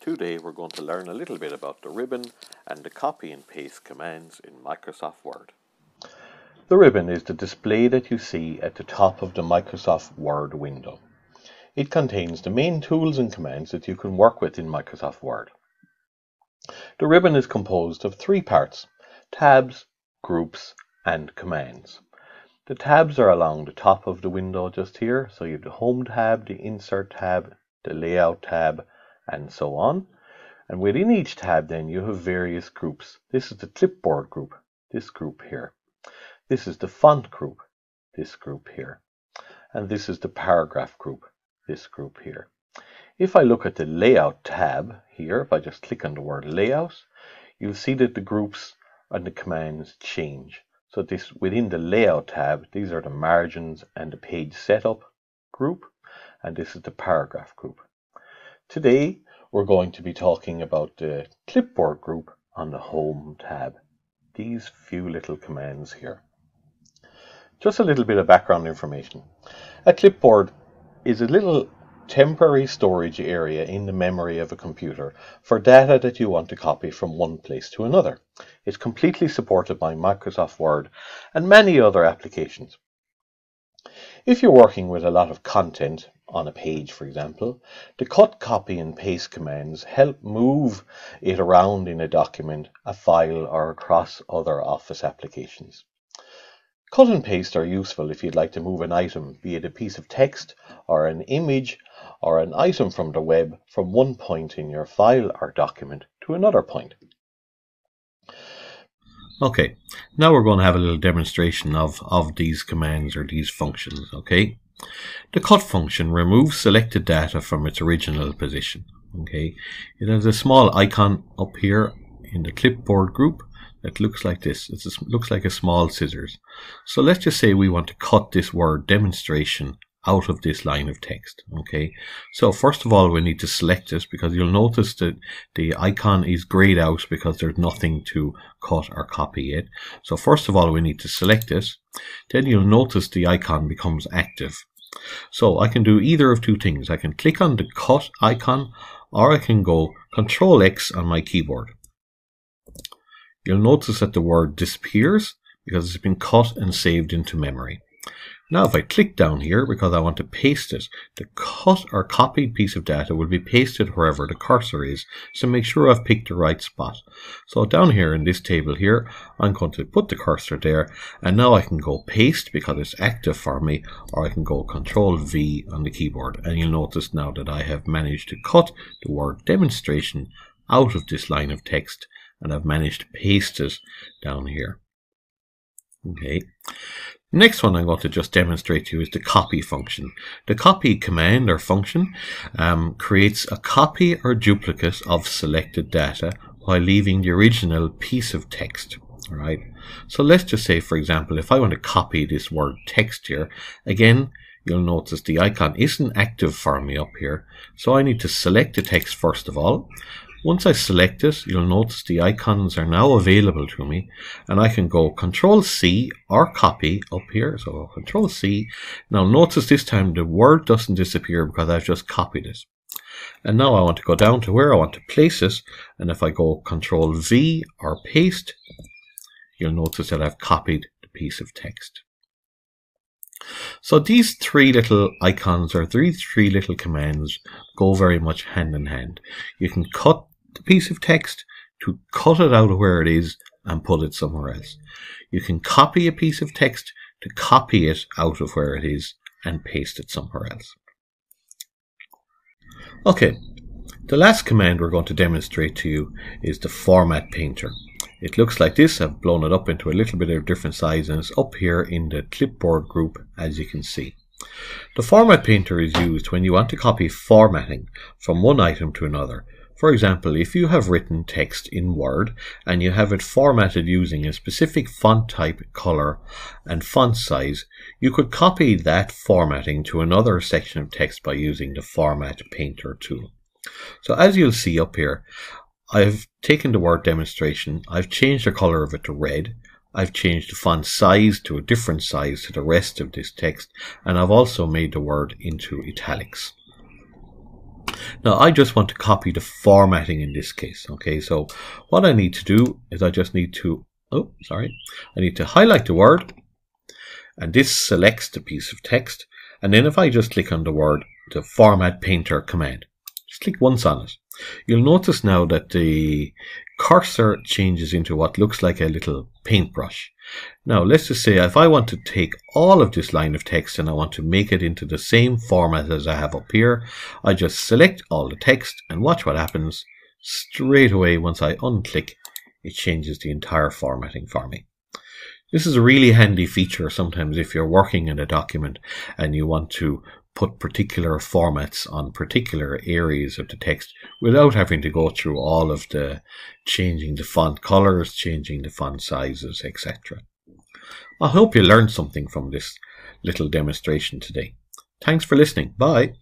Today we're going to learn a little bit about the ribbon and the copy and paste commands in Microsoft Word. The ribbon is the display that you see at the top of the Microsoft Word window. It contains the main tools and commands that you can work with in Microsoft Word. The ribbon is composed of three parts, tabs, groups and commands. The tabs are along the top of the window just here, so you have the Home tab, the Insert tab, the Layout tab, and so on. And within each tab then you have various groups. This is the clipboard group, this group here. This is the font group, this group here. And this is the paragraph group, this group here. If I look at the layout tab here, if I just click on the word layout, you'll see that the groups and the commands change. So this within the layout tab, these are the margins and the page setup group, and this is the paragraph group. Today, we're going to be talking about the clipboard group on the Home tab. These few little commands here. Just a little bit of background information. A clipboard is a little temporary storage area in the memory of a computer for data that you want to copy from one place to another. It's completely supported by Microsoft Word and many other applications. If you're working with a lot of content on a page, for example, the cut, copy, and paste commands help move it around in a document, a file, or across other Office applications. Cut and paste are useful if you'd like to move an item, be it a piece of text or an image or an item from the web from one point in your file or document to another point. Okay, now we're going to have a little demonstration of, of these commands or these functions, okay? The cut function removes selected data from its original position, okay? It has a small icon up here in the clipboard group that looks like this. It looks like a small scissors. So let's just say we want to cut this word demonstration out of this line of text. Okay, so first of all, we need to select this because you'll notice that the icon is grayed out because there's nothing to cut or copy it. So first of all, we need to select this. Then you'll notice the icon becomes active. So I can do either of two things. I can click on the cut icon or I can go Control X on my keyboard. You'll notice that the word disappears because it's been cut and saved into memory. Now if I click down here because I want to paste it, the cut or copied piece of data will be pasted wherever the cursor is. So make sure I've picked the right spot. So down here in this table here, I'm going to put the cursor there and now I can go paste because it's active for me or I can go control V on the keyboard and you'll notice now that I have managed to cut the word demonstration out of this line of text and I've managed to paste it down here. Okay. Next one I'm going to just demonstrate to you is the copy function. The copy command or function um, creates a copy or duplicate of selected data while leaving the original piece of text. Alright, so let's just say, for example, if I want to copy this word text here, again, you'll notice the icon isn't active for me up here. So I need to select the text first of all. Once I select it, you'll notice the icons are now available to me and I can go Control C or copy up here. So Control C. Now notice this time the word doesn't disappear because I've just copied it. And now I want to go down to where I want to place it. And if I go Control V or paste, you'll notice that I've copied the piece of text. So these three little icons or these three little commands go very much hand in hand. You can cut the piece of text to cut it out of where it is and put it somewhere else. You can copy a piece of text to copy it out of where it is and paste it somewhere else. Okay, the last command we're going to demonstrate to you is the format painter. It looks like this. I've blown it up into a little bit of different size and it's up here in the clipboard group as you can see. The format painter is used when you want to copy formatting from one item to another. For example, if you have written text in Word and you have it formatted using a specific font type, color, and font size, you could copy that formatting to another section of text by using the Format Painter tool. So as you'll see up here, I've taken the word demonstration, I've changed the color of it to red, I've changed the font size to a different size to the rest of this text, and I've also made the word into italics. Now I just want to copy the formatting in this case. Okay, so what I need to do is I just need to, oh, sorry, I need to highlight the word and this selects the piece of text. And then if I just click on the word, the format painter command, just click once on it. You'll notice now that the cursor changes into what looks like a little paintbrush. Now let's just say if I want to take all of this line of text and I want to make it into the same format as I have up here, I just select all the text and watch what happens. Straight away once I unclick, it changes the entire formatting for me. This is a really handy feature sometimes if you're working in a document and you want to put particular formats on particular areas of the text without having to go through all of the changing the font colors, changing the font sizes, etc. I hope you learned something from this little demonstration today. Thanks for listening. Bye.